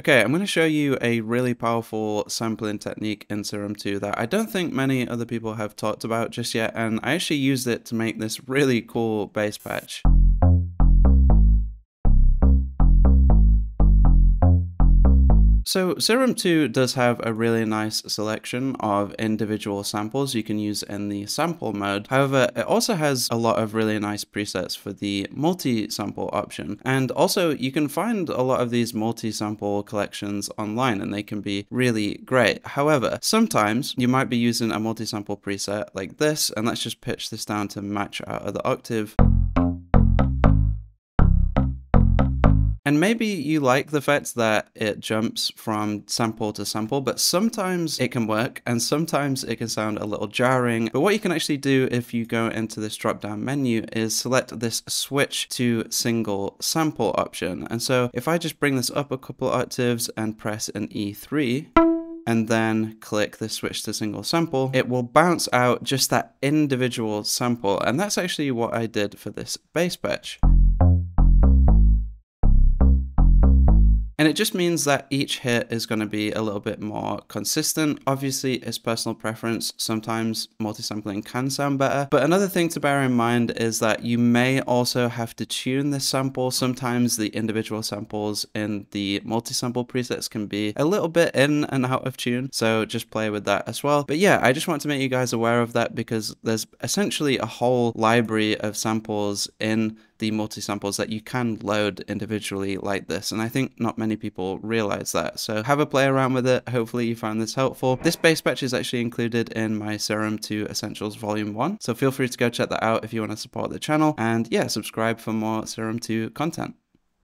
Okay, I'm going to show you a really powerful sampling technique in Serum 2 that I don't think many other people have talked about just yet, and I actually used it to make this really cool bass patch. So Serum 2 does have a really nice selection of individual samples you can use in the sample mode. However, it also has a lot of really nice presets for the multi-sample option. And also you can find a lot of these multi-sample collections online and they can be really great. However, sometimes you might be using a multi-sample preset like this, and let's just pitch this down to match our other octave. And maybe you like the fact that it jumps from sample to sample, but sometimes it can work and sometimes it can sound a little jarring. But what you can actually do if you go into this drop down menu is select this switch to single sample option. And so if I just bring this up a couple octaves and press an E3, and then click the switch to single sample, it will bounce out just that individual sample. And that's actually what I did for this bass patch. And it just means that each hit is going to be a little bit more consistent. Obviously, it's personal preference. Sometimes multi-sampling can sound better. But another thing to bear in mind is that you may also have to tune this sample. Sometimes the individual samples in the multi-sample presets can be a little bit in and out of tune. So just play with that as well. But yeah, I just want to make you guys aware of that because there's essentially a whole library of samples in the multi-samples that you can load individually like this. And I think not many people realize that. So have a play around with it. Hopefully you found this helpful. This bass patch is actually included in my Serum 2 Essentials Volume 1. So feel free to go check that out if you want to support the channel. And yeah, subscribe for more Serum 2 content.